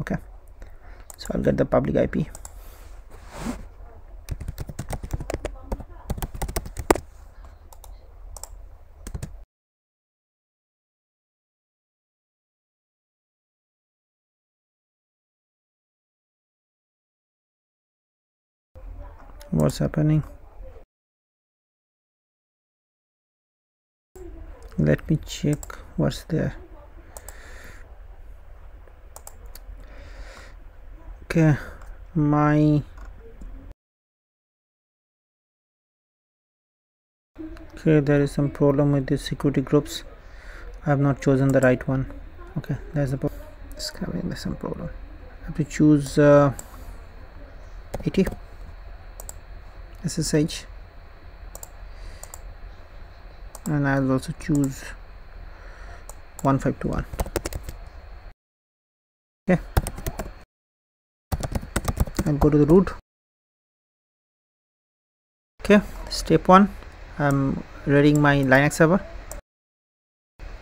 okay. So I'll get the public IP what's happening let me check what's there. Okay my okay there is some problem with the security groups. I have not chosen the right one. Okay there's a problem it's having some problem. I have to choose uh, 80 SSH and I'll also choose 1521 okay. And go to the root okay. Step one I'm reading my Linux server.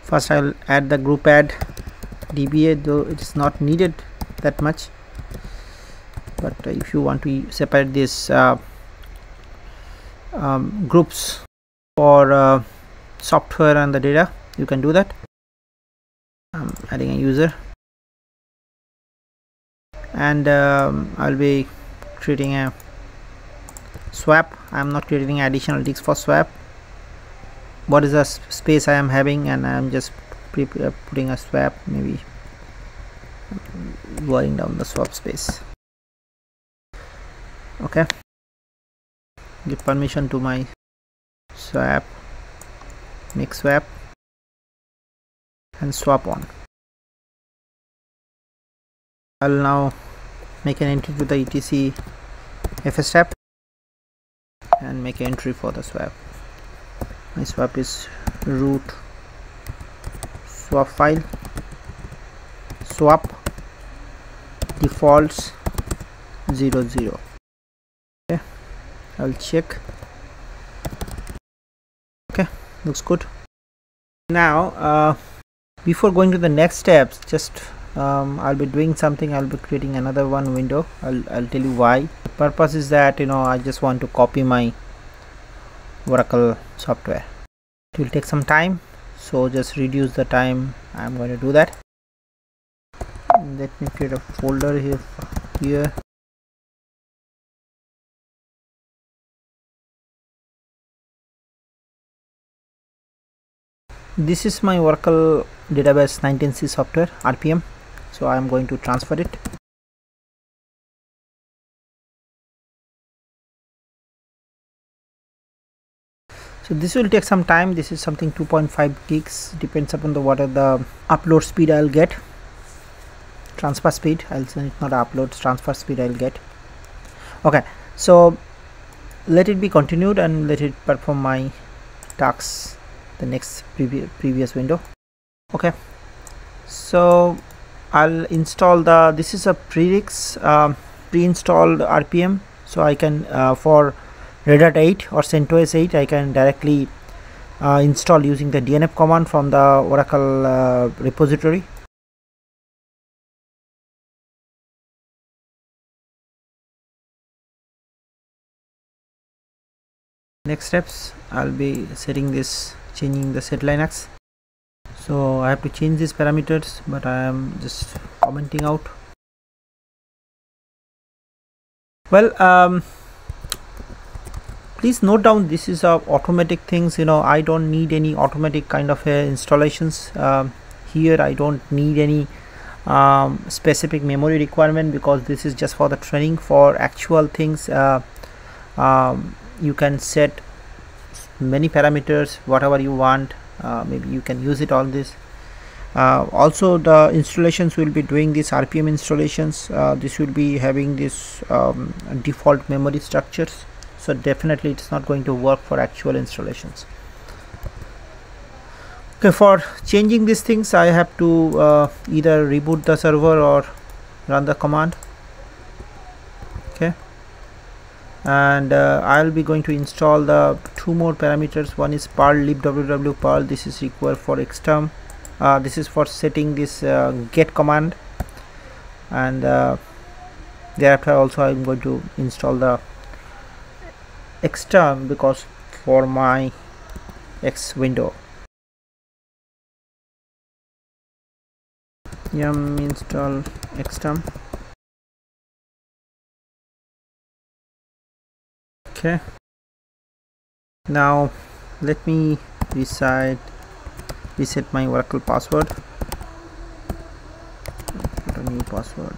First I'll add the group add DBA though it's not needed that much. But if you want to separate this uh, um, groups for uh, software and the data you can do that. I'm adding a user. And um, I'll be creating a swap. I'm not creating additional disks for swap. What is the space I am having? And I'm just uh, putting a swap maybe going down the swap space. Okay. Give permission to my swap make swap and swap on. I'll now make an entry to the etc fstab and make entry for the swap. My swap is root swap file swap defaults 00 zero. okay I'll check. Okay looks good. Now uh, before going to the next steps just um, I'll be doing something. I'll be creating another one window. I'll, I'll tell you why. The purpose is that you know I just want to copy my Oracle software. It will take some time so just reduce the time. I'm going to do that. Let me create a folder here here this is my Oracle database 19c software RPM so I am going to transfer it. So this will take some time. This is something 2.5 gigs. Depends upon the what are the upload speed I'll get. Transfer speed. I'll say it's not upload transfer speed I'll get. Okay. So let it be continued and let it perform my tasks the next previ previous window. Okay. So I'll install the this is a prereqs um, pre-installed RPM so I can uh, for Red Hat 8 or CentOS 8 I can directly uh, install using the DNF command from the Oracle uh, repository. Next steps I'll be setting this changing the SELinux. So I have to change these parameters but I am just commenting out. Well um, please note down this is a automatic things you know I don't need any automatic kind of uh, installations. Um, here I don't need any um, specific memory requirement because this is just for the training for actual things. Uh, um, you can set many parameters whatever you want uh, maybe you can use it all this. Uh, also the installations will be doing this rpm installations. Uh, this will be having this um, default memory structures. So definitely it's not going to work for actual installations. Okay for changing these things i have to uh, either reboot the server or run the command okay and uh, I'll be going to install the two more parameters. One is perl libwww perl. This is required for xterm uh, this is for setting this uh, get command. And uh, thereafter also I'm going to install the xterm because for my x window. Yum install xterm okay. Now let me reset reset my oracle password. Put a new password.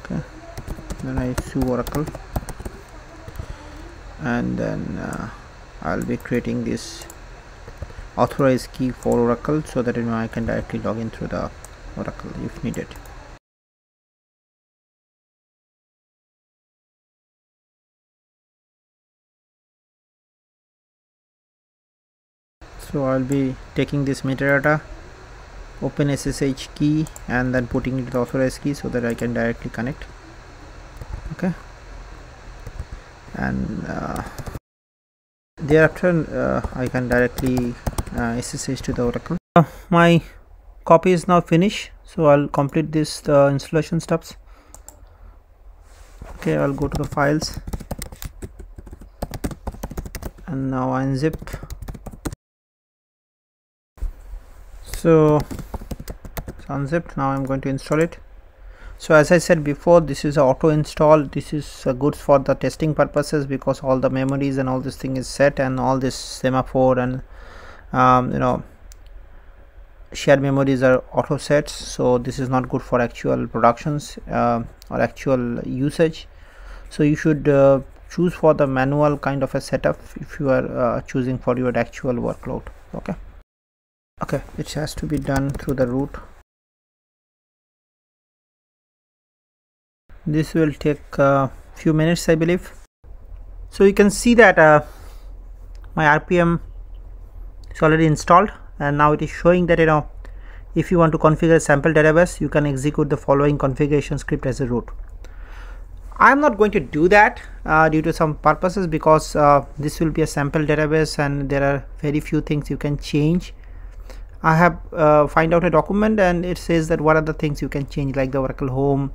Okay. Then I sue oracle. And then uh, I'll be creating this authorized key for oracle so that you know I can directly log in through the oracle if needed so I'll be taking this metadata open SSH key and then putting it the authorized key so that I can directly connect. Okay. And uh, thereafter uh, I can directly uh, SSH to the Oracle. Uh, my copy is now finished so I'll complete this the installation steps. Okay I'll go to the files. And now unzip so it's unzipped now i'm going to install it. So as i said before this is auto install. This is uh, good for the testing purposes because all the memories and all this thing is set and all this semaphore and um, you know shared memories are auto sets. So this is not good for actual productions uh, or actual usage. So you should uh, choose for the manual kind of a setup if you are uh, choosing for your actual workload. Okay okay it has to be done through the root. This will take a few minutes I believe. So you can see that uh, my RPM is already installed and now it is showing that you know if you want to configure a sample database you can execute the following configuration script as a root. I'm not going to do that uh, due to some purposes because uh, this will be a sample database and there are very few things you can change I have uh, find out a document and it says that what are the things you can change like the Oracle home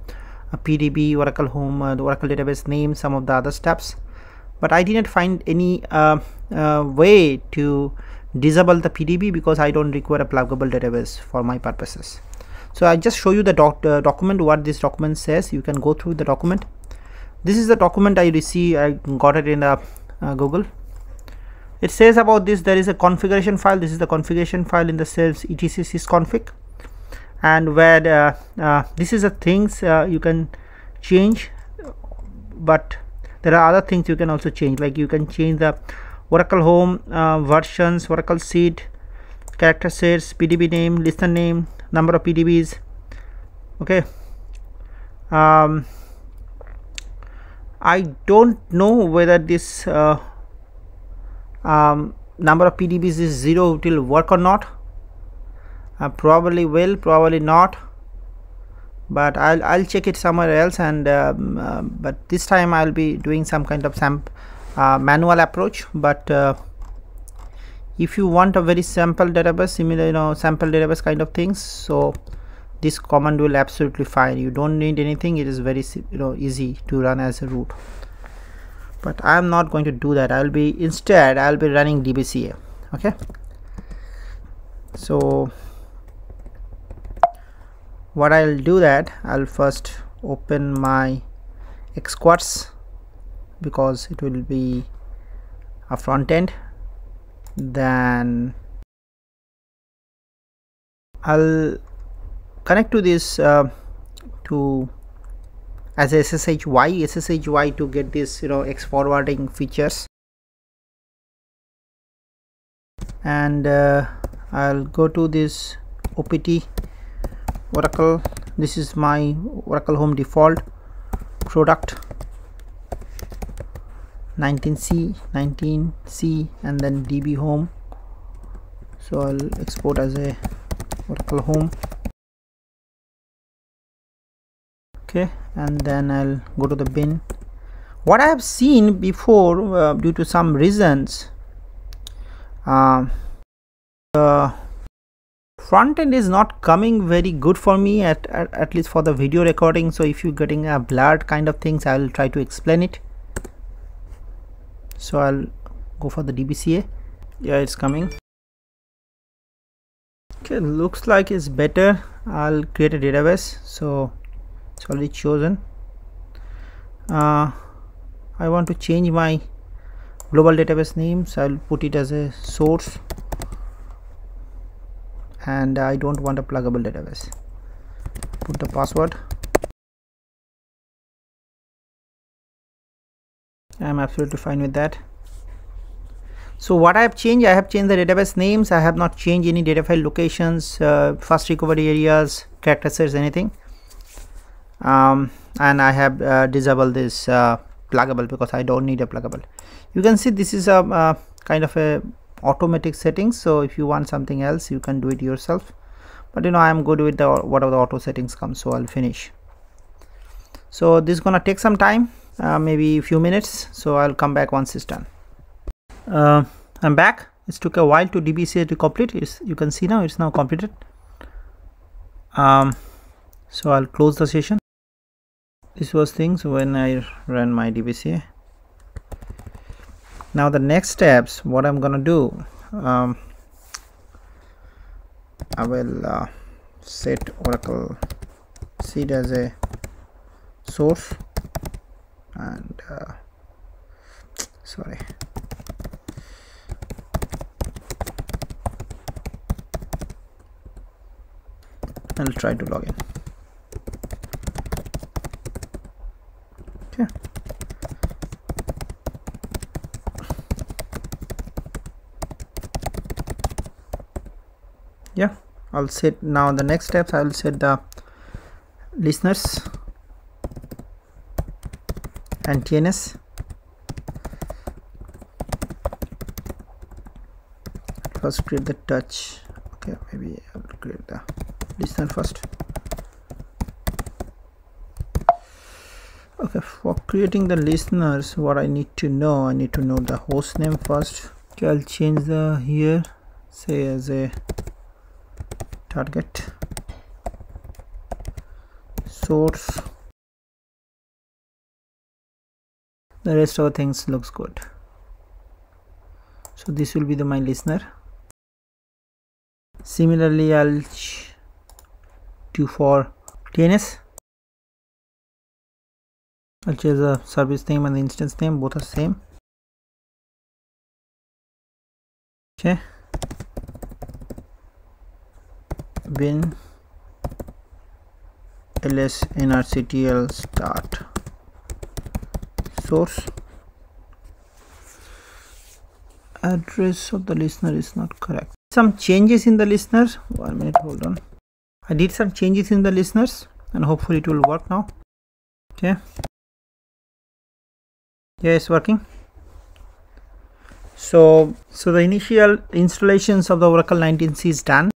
PDB Oracle home uh, the Oracle database name some of the other steps. But I didn't find any uh, uh way to disable the PDB because I don't require a pluggable database for my purposes. So I just show you the doc uh, document what this document says. You can go through the document. This is the document I received I got it in the uh, Google it says about this there is a configuration file. This is the configuration file in the cells etc sysconfig and where uh, uh, this is the things uh, you can change but there are other things you can also change. Like you can change the oracle home uh, versions oracle SID character sets pdb name listener name number of pdbs okay. Um, i don't know whether this uh, um, number of PDBs is 0 it will work or not. Uh, probably will probably not. But I'll, I'll check it somewhere else and um, uh, but this time I'll be doing some kind of some uh, manual approach. But uh, if you want a very sample database similar you know sample database kind of things so this command will absolutely fine. You don't need anything. It is very you know easy to run as a root but I am not going to do that. I will be instead I will be running DBCA okay? So what I'll do that I'll first open my xquartz because it will be a front end. Then I'll connect to this uh, to as SSHY, SSHY to get this you know X forwarding features. And uh, I'll go to this OPT Oracle. This is my Oracle home default product. 19C 19C and then DB home. So I'll export as a Oracle home okay and then I'll go to the bin. What I have seen before uh, due to some reasons uh, the front end is not coming very good for me at, at, at least for the video recording. So if you're getting a blurred kind of things I'll try to explain it. So I'll go for the DBCA yeah it's coming. Okay looks like it's better. I'll create a database. So it's already chosen. Uh, I want to change my global database name so I'll put it as a source. And I don't want a pluggable database. Put the password. I'm absolutely fine with that. So what I have changed I have changed the database names. I have not changed any data file locations uh, fast recovery areas character sets anything um, and I have uh, disabled this uh, pluggable because I don't need a pluggable. You can see this is a, a kind of a automatic settings. So if you want something else you can do it yourself. But you know I'm good with the whatever the auto settings come so I'll finish. So this is gonna take some time uh, maybe a few minutes. So I'll come back once it's done. Uh, I'm back. It took a while to DBCA to complete. It's, you can see now it's now completed. Um, so I'll close the session this was things when I ran my DBCA now the next steps what I'm gonna do um, I will uh, set Oracle SID as a source and uh, sorry. I'll try to log in okay. Yeah I'll set now the next steps. I will set the listeners and TNS first create the touch. Okay maybe I'll create the listener first okay for creating the listeners what I need to know I need to know the host name first. Okay I'll change the here say as a target. Source. The rest of things looks good. So this will be the my listener. Similarly I'll do for TNS I'll change the service name and the instance name both are same. Okay. Bin ls nrctl start. Source. Address of the listener is not correct. Some changes in the listener one minute hold on. I did some changes in the listeners and hopefully it will work now. Okay yeah it's working. So so the initial installations of the oracle 19c is done